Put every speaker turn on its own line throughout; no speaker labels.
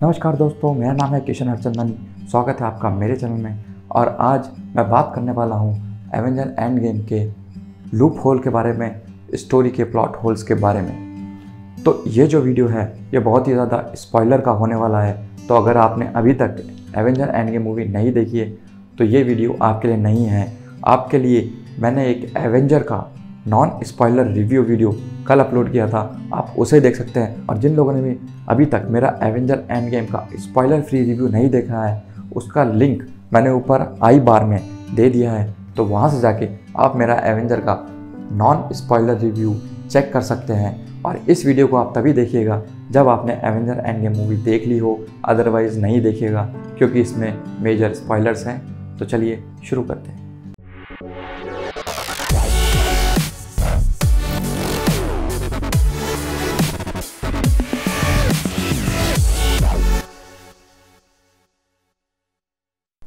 नमस्कार दोस्तों, मेरा नाम है किशन हरचंदन। स्वागत है आपका मेरे चैनल में। और आज मैं बात करने वाला हूँ एवेंजर एंड गेम के लूप होल के बारे में स्टोरी के प्लॉट होल्स के बारे में। तो ये जो वीडियो है, ये बहुत ही ज़्यादा स्पॉइलर का होने वाला है। तो अगर आपने अभी तक एवेंजर एंड गेम मूवी नहीं देखी है तो ये वीडियो आपके लिए नहीं है। आपके लिए मैंने एक एवेंजर का नॉन स्पॉयलर रिव्यू वीडियो कल अपलोड किया था, आप उसे देख सकते हैं। और जिन लोगों ने भी अभी तक मेरा एवेंजर एंड गेम का स्पॉयलर फ्री रिव्यू नहीं देखा है, उसका लिंक मैंने ऊपर आई बार में दे दिया है। तो वहाँ से जाके आप मेरा एवेंजर का नॉन स्पॉयलर रिव्यू चेक कर सकते हैं। और इस वीडियो को आप तभी देखिएगा जब आपने एवेंजर एंड गेम मूवी देख ली हो अदरवाइज़ नहीं देखिएगा, क्योंकि इसमें मेजर स्पॉयलर्स हैं। तो चलिए शुरू करते हैं।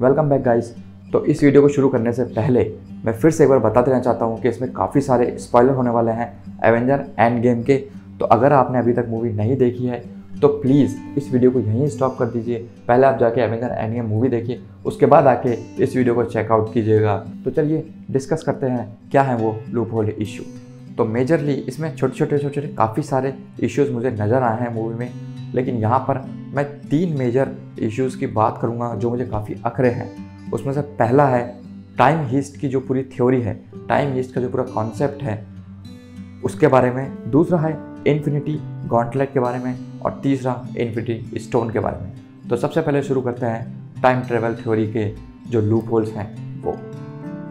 वेलकम बैक गाइस तो इस वीडियो को शुरू करने से पहले मैं फिर से एक बार बता देना चाहता हूँ कि इसमें काफ़ी सारे स्पॉइलर होने वाले हैं एवेंजर एंड गेम के। तो अगर आपने अभी तक मूवी नहीं देखी है तो प्लीज़ इस वीडियो को यहीं स्टॉप कर दीजिए। पहले आप जाके एवेंजर एंड गेम मूवी देखिए, उसके बाद आके इस वीडियो को चेकआउट कीजिएगा। तो चलिए डिस्कस करते हैं क्या है वो लूप होल इशू तो मेजरली इसमें छोटे छोटे छोटे छोटे काफ़ी सारे इश्यूज़ मुझे नज़र आए हैं मूवी में। लेकिन यहाँ पर मैं तीन मेजर इश्यूज़ की बात करूँगा जो मुझे काफ़ी अखरे हैं। उसमें से पहला है टाइम हीस्ट की जो पूरी थ्योरी है टाइम हीस्ट का जो पूरा कॉन्सेप्ट है, उसके बारे में। दूसरा है इन्फिनिटी गॉन्टलेट के बारे में और तीसरा इन्फिनिटी स्टोन के बारे में। तो सबसे पहले शुरू करते हैं टाइम ट्रेवल थ्योरी के जो लूप होल्स हैं वो।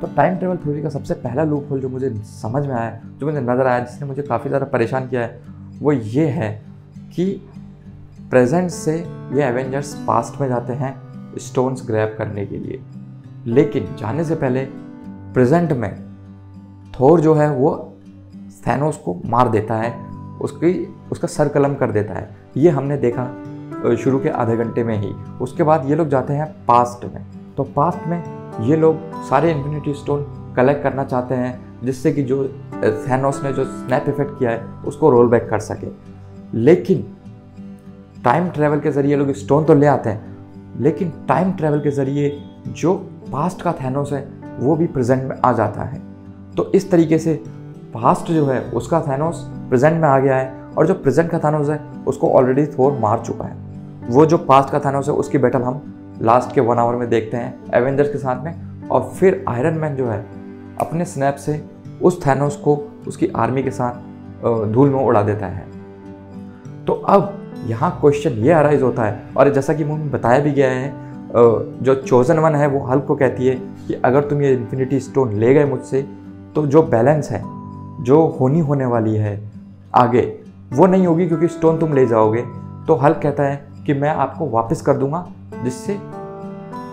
तो टाइम ट्रेवल थ्योरी का सबसे पहला लूप होल जो मुझे समझ में आया, जो मुझे नज़र आया, जिसने मुझे काफ़ी ज़्यादा परेशान किया है, वो ये है कि प्रेजेंट से ये एवेंजर्स पास्ट में जाते हैं स्टोन्स ग्रैब करने के लिए। लेकिन जाने से पहले प्रेजेंट में थोर जो है वो थैनोस को मार देता है, उसकी, उसका सर कलम कर देता है। ये हमने देखा शुरू के आधे घंटे में ही। उसके बाद ये लोग जाते हैं पास्ट में। तो पास्ट में ये लोग सारे इन्फिनिटी स्टोन कलेक्ट करना चाहते हैं, जिससे कि जो थैनोस ने जो स्नैप इफ़ेक्ट किया है, उसको रोल बैक कर सके। लेकिन टाइम ट्रैवल के ज़रिए लोग स्टोन तो ले आते हैं, लेकिन टाइम ट्रैवल के ज़रिए जो पास्ट का थैनोस है, वो भी प्रेजेंट में आ जाता है। तो इस तरीके से पास्ट जो है, उसका थैनोस प्रेजेंट में आ गया है और जो प्रेजेंट का थैनोस है, उसको ऑलरेडी थोर मार चुका है। वो जो पास्ट का थैनोस है, उसकी बैटल हम लास्ट के वन आवर में देखते हैं एवेंजर्स के साथ में। और फिर आयरन मैन जो है, अपने स्नैप से उस थैनोस को उसकी आर्मी के साथ धूल में उड़ा देता है। तो अब यहाँ क्वेश्चन ये अराइज होता है। और जैसा कि मुझे बताया भी गया है जो चोजन वन है वो हल्क को कहती है कि अगर तुम ये इन्फिनिटी स्टोन ले गए मुझसे तो जो बैलेंस है, जो होनी होने वाली है आगे, वो नहीं होगी क्योंकि स्टोन तुम ले जाओगे। तो हल्क कहता है कि मैं आपको वापस कर दूँगा, जिससे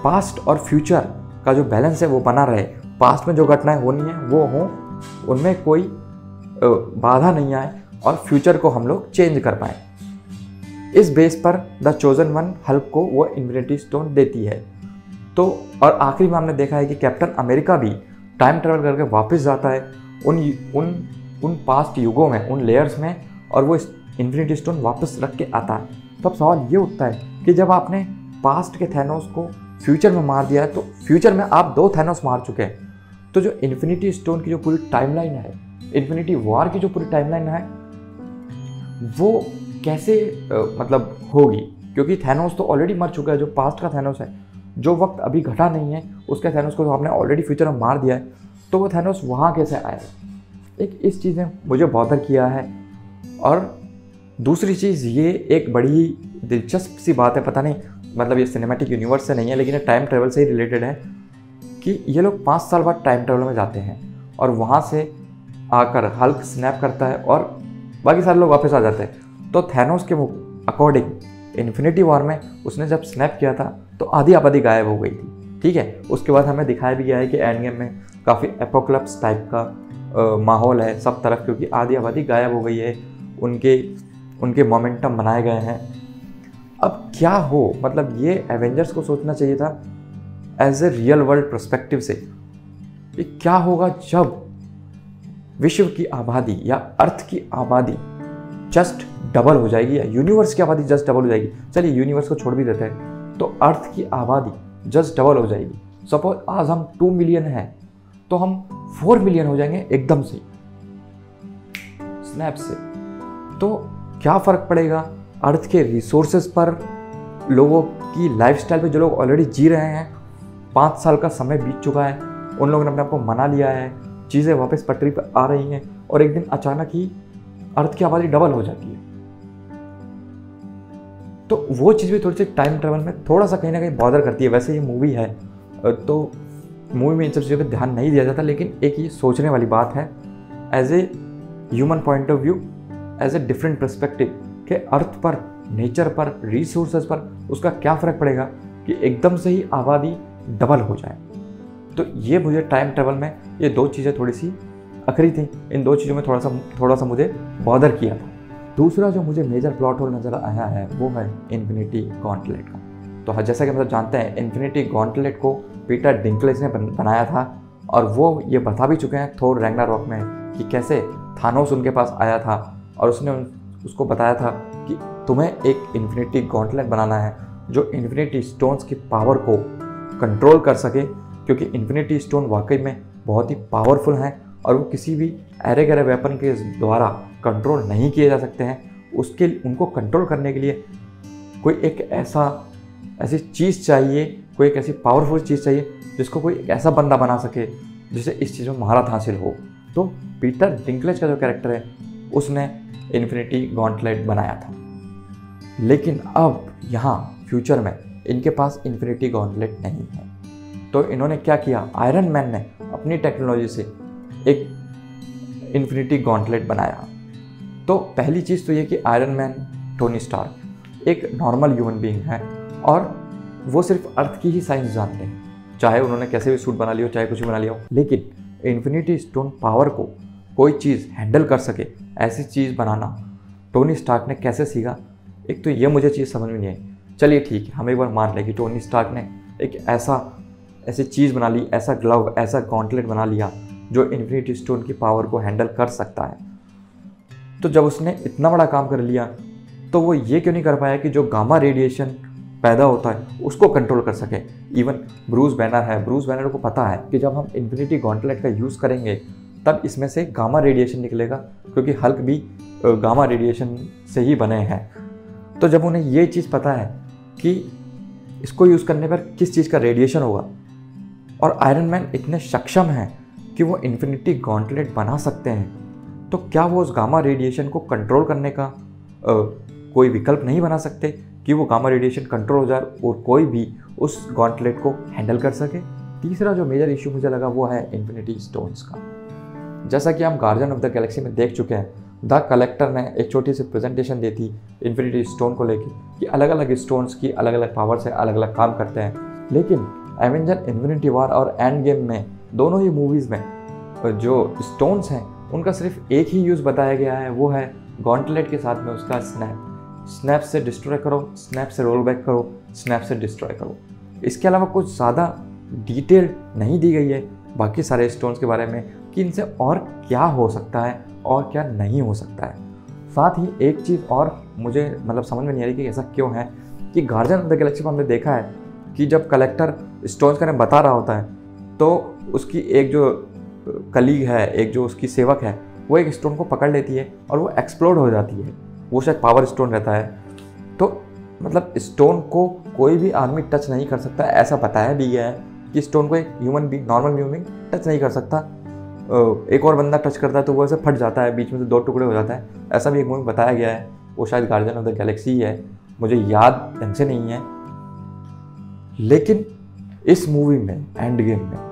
पास्ट और फ्यूचर का जो बैलेंस है वो बना रहे। पास्ट में जो घटनाएँ होनी है, वो हों, उनमें कोई बाधा नहीं आए और फ्यूचर को हम लोग चेंज कर पाएँ। इस बेस पर द चोजन वन हल्क को वो इन्फिनिटी स्टोन देती है। तो और आखिरी में हमने देखा है कि कैप्टन अमेरिका भी टाइम ट्रेवल करके वापस जाता है उन उन उन पास्ट युगों में, उन लेयर्स में, और वो इन्फिनिटी स्टोन वापस रख के आता है। तो अब सवाल ये उठता है कि जब आपने पास्ट के थैनोस को फ्यूचर में मार दिया है तो फ्यूचर में आप दो थैनोस मार चुके हैं। तो जो इन्फिनिटी स्टोन की जो पूरी टाइमलाइन है, इन्फिनिटी वॉर की जो पूरी टाइमलाइन है, वो कैसे आ, मतलब होगी? क्योंकि थैनोस तो ऑलरेडी मर चुका है जो पास्ट का थैनोस है जो वक्त अभी घटा नहीं है उसके थैनोस को तो आपने ऑलरेडी फ्यूचर में मार दिया है तो वो थैनोस वहाँ कैसे आएगा एक इस चीज़ ने मुझे बॉदर किया है और दूसरी चीज़ ये एक बड़ी दिलचस्प सी बात है पता नहीं मतलब ये सिनेमेटिक यूनिवर्स से नहीं है लेकिन ये टाइम ट्रेवल से ही रिलेटेड है कि ये लोग पाँच साल बाद टाइम ट्रेवल में जाते हैं और वहाँ से आकर हल्क स्नैप करता है और बाकी सारे लोग वापस आ जाते हैं। तो थैनोस के अकॉर्डिंग इन्फिनिटी वॉर में उसने जब स्नैप किया था तो आधी आबादी गायब हो गई थी। ठीक है? उसके बाद हमें दिखाया भी गया है कि एंड गेम में काफ़ी एपोक्लप्स टाइप का आ, माहौल है सब तरफ़ क्योंकि आधी आबादी गायब हो गई है उनके उनके मोमेंटम बनाए गए हैं। अब क्या हो? मतलब ये एवेंजर्स को सोचना चाहिए था as a real world perspective से ये क्या होगा जब विश्व की आबादी या अर्थ की आबादी जस्ट डबल हो जाएगी या यूनिवर्स की आबादी जस्ट डबल हो जाएगी। चलिए यूनिवर्स को छोड़ भी देते हैं। तो अर्थ की आबादी जस्ट डबल हो जाएगी। सपोज़ आज हम टू मिलियन हैं तो हम फोर मिलियन हो जाएँगे एकदम से। स्नैप से। तो क्या फ़र्क पड़ेगा? अर्थ के रिसोर्सेज पर, लोगों की लाइफस्टाइल पे जो लोग ऑलरेडी जी रहे हैं, पाँच साल का समय बीत चुका है, उन लोगों ने अपने आप को मना लिया है, चीज़ें वापस पटरी पर आ रही हैं, और एक दिन अचानक ही अर्थ की आबादी डबल हो जाती है। तो वो चीज़ भी थोड़ी सी टाइम ट्रेवल में थोड़ा सा कहीं ना कहीं बॉदर करती है। वैसे ये मूवी है तो मूवी में इन सब चीज़ों पर ध्यान नहीं दिया जाता, लेकिन एक ये सोचने वाली बात है as a human point of view as a different perspective के अर्थ पर नेचर पर रिसोर्सेज पर उसका क्या फ़र्क पड़ेगा कि एकदम से ही आबादी डबल हो जाए। तो ये मुझे टाइम ट्रेवल में ये दो चीज़ें थोड़ी सी अखरी थी। इन दो चीज़ों में थोड़ा सा थोड़ा सा मुझे बॉदर किया था। दूसरा जो मुझे मेजर प्लॉट होल नज़र आया है वो है इन्फिनिटी गॉन्टलेट का। तो हाँ, जैसा कि मतलब जानते हैं इन्फिनिटी गॉन्टलेट को पीटर डिंकलेज ने बनाया था और वो ये बता भी चुके हैं थोर रैंगना रॉक में कि कैसे थानोस उनके पास आया था और उसने उसको बताया था कि तुम्हें एक इन्फिनिटी गॉन्टलेट बनाना है जो इन्फिनिटी स्टोन्स की पावर को कंट्रोल कर सके क्योंकि इन्फिनिटी स्टोन वाकई में बहुत ही पावरफुल हैं और वो किसी भी एरे गरे वेपन के द्वारा कंट्रोल नहीं किए जा सकते हैं, उसके उनको कंट्रोल करने के लिए कोई एक ऐसा, ऐसी चीज़ चाहिए, कोई एक ऐसी पावरफुल चीज़ चाहिए, जिसको कोई एक ऐसा बंदा बना सके, जिसे इस चीज़ में महारत हासिल हो। तो पीटर डिंकलेज का जो कैरेक्टर है, उसने इन्फिनिटी गॉन्टलेट बनाया था। लेकिन अब यहाँ फ्यूचर में, इनके पास इन्फिनिटी गॉन्टलेट नहीं है। तो इन्होंने क्या किया? आयरन मैन ने अपनी टेक्नोलॉजी से एक इन्फिनिटी गॉन्टलेट बनाया। तो पहली चीज़ तो ये कि आयरन मैन टोनी स्टार एक नॉर्मल ह्यूमन बीइंग है और वो सिर्फ़ अर्थ की ही साइंस जानते हैं। चाहे उन्होंने कैसे भी सूट बना लिया हो, चाहे कुछ भी बना लिया हो, लेकिन इन्फिनिटी स्टोन पावर को कोई चीज़ हैंडल कर सके, ऐसी चीज़ बनाना टोनी स्टार्क ने कैसे सीखा, एक तो ये मुझे चीज़ समझ में नहीं आई। चलिए ठीक है, हम एक बार मान लें कि टोनी स्टार्क ने एक ऐसा, ऐसी चीज़ बना ली, ऐसा ग्लव ऐसा गॉन्टलेट बना लिया जो इन्फिनिटी स्टोन की पावर को हैंडल कर सकता है। तो जब उसने इतना बड़ा काम कर लिया तो वो ये क्यों नहीं कर पाया कि जो गामा रेडिएशन पैदा होता है, उसको कंट्रोल कर सके? इवन ब्रूस बैनर है। ब्रूस बैनर को पता है कि जब हम इन्फिनिटी गॉन्टलेट का यूज़ करेंगे, तब इसमें से गामा रेडिएशन निकलेगा, क्योंकि हल्क भी गामा रेडिएशन से ही बने हैं। तो जब उन्हें ये चीज़ पता है कि इसको यूज़ करने पर किस चीज़ का रेडिएशन होगा, और आयरन मैन इतने सक्षम हैं कि वो इन्फिनिटी गॉन्टलेट बना सकते हैं तो क्या वो उस गामा रेडिएशन को कंट्रोल करने का आ, कोई विकल्प नहीं बना सकते कि वो गामा रेडिएशन कंट्रोल हो जाए और कोई भी उस गॉन्टलेट को हैंडल कर सके? तीसरा जो मेजर इशू मुझे लगा वो है इन्फिनिटी स्टोन्स का। जैसा कि हम गार्जियन ऑफ़ द गैलेक्सी में देख चुके हैं द कलेक्टर ने एक छोटी सी प्रेजेंटेशन दी थी इन्फिनिटी स्टोन को लेकर कि अलग अलग स्टोन्स की अलग अलग पावर से अलग अलग काम करते हैं। लेकिन एवेंजर इन्फिनिटी वार और एंड गेम में दोनों ही मूवीज़ में जो स्टोन्स हैं उनका सिर्फ़ एक ही यूज़ बताया गया है, वो है गॉन्टलेट के साथ में उसका स्नैप स्नैप से डिस्ट्रॉय करो स्नैप से रोल बैक करो स्नैप से डिस्ट्रॉय करो। इसके अलावा कुछ ज़्यादा डिटेल नहीं दी गई है, बाकी सारे स्टोन्स के बारे में कि इनसे और क्या हो सकता है और क्या नहीं हो सकता है। साथ ही एक चीज़ और मुझे मतलब समझ में नहीं आ रही कि ऐसा क्यों है कि गार्जियन ऑफ़ द गैलेक्सी में हमने देखा है कि जब कलेक्टर स्टोन्स का बता रहा होता है तो उसकी एक जो कलीग है, एक जो उसकी सेवक है, वो एक स्टोन को पकड़ लेती है और वो एक्सप्लोड हो जाती है। वो शायद पावर स्टोन रहता है। तो मतलब स्टोन को कोई भी आदमी टच नहीं कर सकता, ऐसा बताया भी गया है कि स्टोन को एक human being normal human touch नहीं कर सकता। एक और बंदा टच करता है तो वो ऐसे फट जाता है, बीच में से दो टुकड़े हो जाता है। ऐसा भी एक मूवी बताया गया है। वो शायद गार्जियन ऑफ़ द गैलेक्सी ही। मुझे याद ढंग से नहीं है। लेकिन इस मूवी में एंड गेम में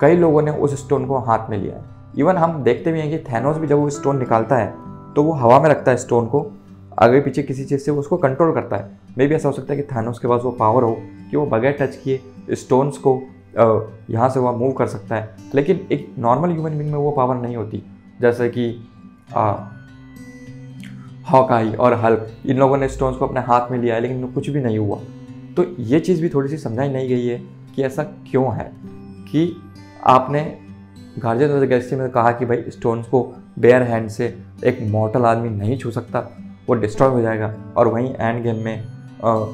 कई लोगों ने उस स्टोन को हाथ में लिया है। इवन हम देखते भी हैं कि थैनोस भी जब वो स्टोन निकालता है तो वो हवा में रखता है स्टोन को, आगे पीछे किसी चीज़ से वो उसको कंट्रोल करता है। मे भी ऐसा हो सकता है कि थैनोस के पास वो पावर हो कि वो बगैर टच किए स्टोन्स को यहाँ से वह मूव कर सकता है। लेकिन एक नॉर्मल ह्यूमन बींग में वो पावर नहीं होती। जैसे कि हॉकाई और हल्क इन लोगों ने स्टोन्स को अपने हाथ में लिया है, लेकिन कुछ भी नहीं हुआ। तो ये चीज़ भी थोड़ी सी समझाई नहीं गई है कि ऐसा क्यों है कि आपने गार्जियन ऑफ़ द गैलेक्सी में कहा कि भाई स्टोन्स को बेयर हैंड से एक मॉडल आदमी नहीं छू सकता वो डिस्ट्रॉय हो जाएगा और वहीं एंड गेम में आ,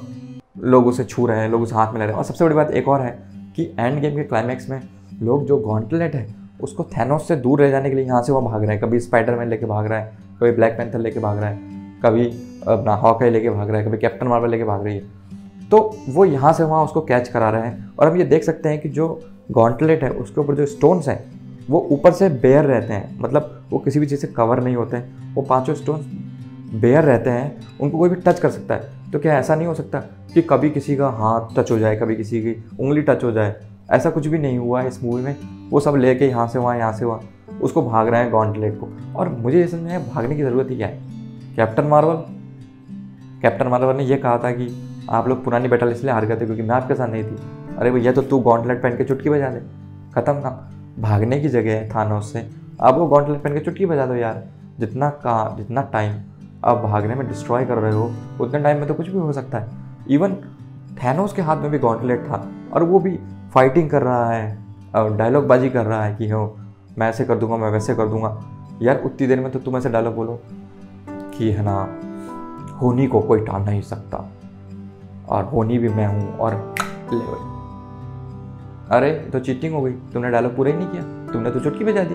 लोग उसे छू रहे हैं लोग उसे हाथ में ले रहे हैं। और सबसे बड़ी बात एक और है कि एंड गेम के क्लाइमैक्स में लोग जो गॉन्टलेट है उसको थैनोस से दूर रह जाने के लिए यहाँ से वो भाग रहे हैं। कभी स्पाइडरमैन लेके भाग रहा है कभी ब्लैक पैंथर लेके भाग रहा है कभी अपना हॉकाई लेके भाग रहा है कभी कैप्टन मार्वल लेके भाग रही है। तो वो यहाँ से वहाँ उसको कैच करा रहे हैं। और हम ये देख सकते हैं कि जो गॉन्टलेट है, उसके ऊपर जो स्टोन्स हैं, वो ऊपर से बेयर रहते हैं। मतलब वो किसी भी चीज़ से कवर नहीं होते हैं। वो पाँचों स्टोन्स बेयर रहते हैं, उनको कोई भी टच कर सकता है। तो क्या ऐसा नहीं हो सकता कि कभी किसी का हाथ टच हो जाए, कभी किसी की उंगली टच हो जाए? ऐसा कुछ भी नहीं हुआ है इस मूवी में। वो सब लेके यहाँ से वहाँ, यहाँ से वहाँ, उसको भाग रहे हैं गॉन्टलेट को। और मुझे ये समझ में भागने की ज़रूरत ही क्या है? कैप्टन मार्वल कैप्टन मार्वल ने यह कहा था कि आप लोग पुरानी बैटल इसलिए हार गए थे क्योंकि मैं आपके साथ नहीं थी। अरे भैया तो तू गॉन्टलेट पहन के चुटकी बजा दे खत्म ना। भागने की जगह है थानोस से। अब वो गॉन्टलेट पहन के चुटकी बजा दो यार। जितना का, जितना टाइम आप भागने में डिस्ट्रॉय कर रहे हो, उतने टाइम में तो कुछ भी हो सकता है। इवन थैनोस के हाथ में भी गॉन्टलेट था और वो भी फाइटिंग कर रहा है, और डायलॉग बाजी कर रहा है कि हो, मैं ऐसे कर दूँगा, मैं वैसे कर दूँगा। यार, उतनी देर में तो तुम ऐसे डायलॉग बोलो कि है ना, होनी को कोई टाल नहीं सकता। और होनी भी मैं हूँ और ले भाई अरे तो चीटिंग हो गई। तुमने डायलॉग पूरा ही नहीं किया। तुमने तो चुटकी बजा दी।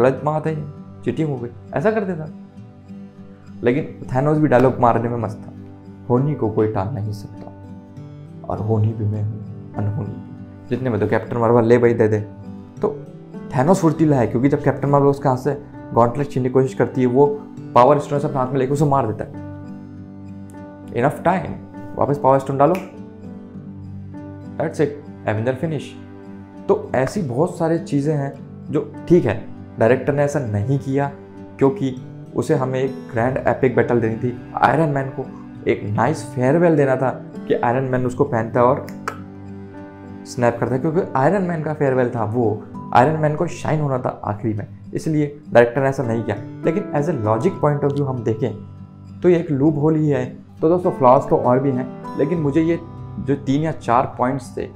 गलत बात है चीटिंग हो गई। ऐसा कर देता। लेकिन थैनोस भी डायलॉग मारने में मस्त था। होनी को कोई टाल नहीं सकता। और होनी भी मैं हूँ, अनहोनी। जितने में तो कैप्टन मार्वल ले भाई दे दे। तो थैनोस फुर्तीला है क्योंकि जब कैप्टन मार्वल उसके हाथ से गॉन्टलेट छीनने की कोशिश करती है, वो पावर स्टोन अपने हाथ में लेकर उसे मार देता है। इनफ टाइम वापस पावर स्टोन डालो। दैट्स इट एवेंजर फिनिश तो ऐसी बहुत सारी चीज़ें हैं जो ठीक है डायरेक्टर ने ऐसा नहीं किया क्योंकि उसे हमें एक ग्रैंड एपिक बैटल देनी थी। आयरन मैन को एक नाइस फेयरवेल देना था कि आयरन मैन उसको पहनता और स्नैप करता, क्योंकि आयरन मैन का फेयरवेल था वो। आयरन मैन को शाइन होना था आखिरी में, इसलिए डायरेक्टर ने ऐसा नहीं किया। लेकिन as a logic point of view हम देखें तो ये एक लूप होल ही है। तो दोस्तों फ्लॉज तो और भी हैं, लेकिन मुझे ये जो तीन या चार पॉइंट्स थे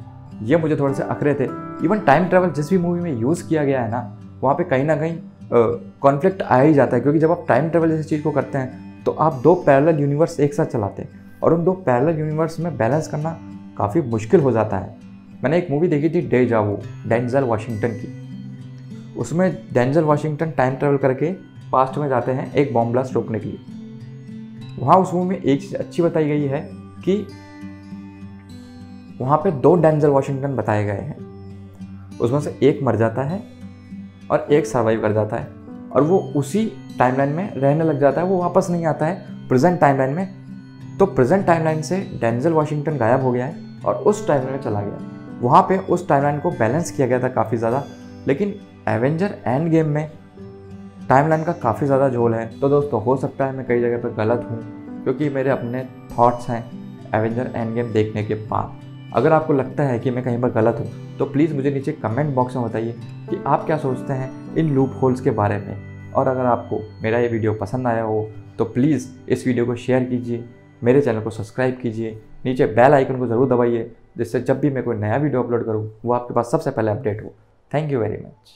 ये मुझे थोड़े से अखरे थे। इवन टाइम ट्रैवल जिस भी मूवी में यूज़ किया गया है ना, वहाँ पे कहीं ना कहीं कॉन्फ्लिक्ट आ ही जाता है, क्योंकि जब आप टाइम ट्रैवल जैसी चीज़ को करते हैं तो आप दो पैरेलल यूनिवर्स एक साथ चलाते हैं। और उन दो पैरेलल यूनिवर्स में बैलेंस करना काफ़ी मुश्किल हो जाता है। मैंने एक मूवी देखी थी डे जावो डेंजल वाशिंगटन की। उसमें डेंजल वाशिंगटन टाइम ट्रैवल करके पास्ट में जाते हैं, एक बॉम्ब ब्लास्ट रोकने के लिए। वहाँ उस मूवी में एक चीज़ अच्छी बताई गई है कि वहाँ पे दो डेंजल वाशिंगटन बताए गए हैं। उसमें से एक मर जाता है और एक सर्वाइव कर जाता है। और वो उसी टाइमलाइन में रहने लग जाता है, वो वापस नहीं आता है। प्रेजेंट टाइमलाइन में तो प्रेजेंट टाइमलाइन से डेंजल वाशिंगटन गायब हो गया है और उस टाइमलाइन में चला गया। वहाँ पे उस टाइमलाइन को बैलेंस किया गया था काफ़ी ज़्यादा, लेकिन एवेंजर एंड गेम में टाइमलाइन का काफ़ी ज़्यादा झोल है। तो दोस्तों, हो सकता है मैं कई जगह पर गलत हूँ, क्योंकि मेरे अपने थॉट्स हैं एवेंजर एंड गेम देखने के बाद। अगर आपको लगता है कि मैं कहीं पर गलत हूँ तो प्लीज़ मुझे नीचे कमेंट बॉक्स में बताइए कि आप क्या सोचते हैं इन लूप होल्स के बारे में। और अगर आपको मेरा ये वीडियो पसंद आया हो तो प्लीज़ इस वीडियो को शेयर कीजिए, मेरे चैनल को सब्सक्राइब कीजिए, नीचे बेल आइकन को ज़रूर दबाइए, जिससे जब भी मैं कोई नया वीडियो अपलोड करूँ, वो आपके पास सबसे पहले अपडेट हो। Thank you very much